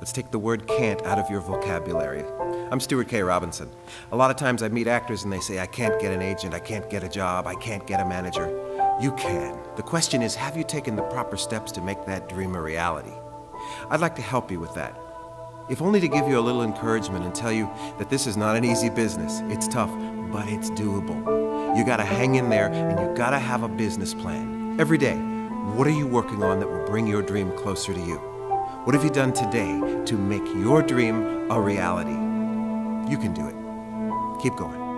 Let's take the word can't out of your vocabulary. I'm Stuart K. Robinson. A lot of times I meet actors and they say, I can't get an agent, I can't get a job, I can't get a manager. You can. The question is, have you taken the proper steps to make that dream a reality? I'd like to help you with that. If only to give you a little encouragement and tell you that this is not an easy business. It's tough, but it's doable. You gotta hang in there and you gotta have a business plan. Every day, what are you working on that will bring your dream closer to you? What have you done today to make your dream a reality? You can do it. Keep going.